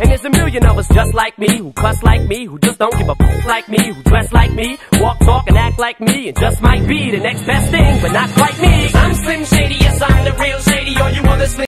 And there's a million of us just like me, who cuss like me, who just don't give a fuck like me, who dress like me, walk, talk, and act like me, and just might be the next best thing, but not quite me.